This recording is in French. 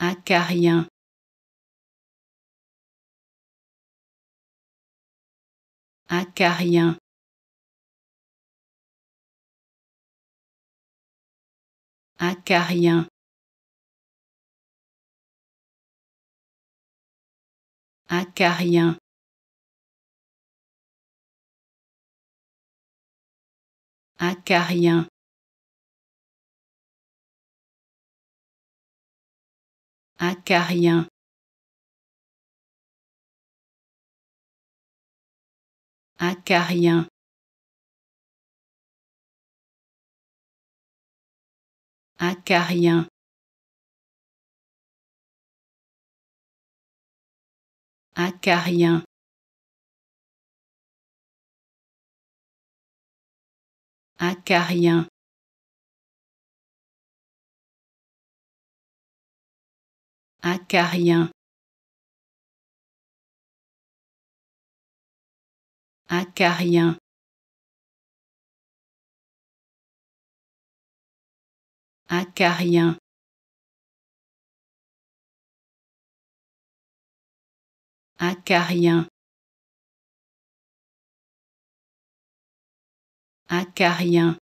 acariens. Acariens. Acariens. Acariens. Acariens. acariens. Acariens. Acariens. Acariens. Acariens. Acarien. Acarien. Acarien. Acarien. Acarien.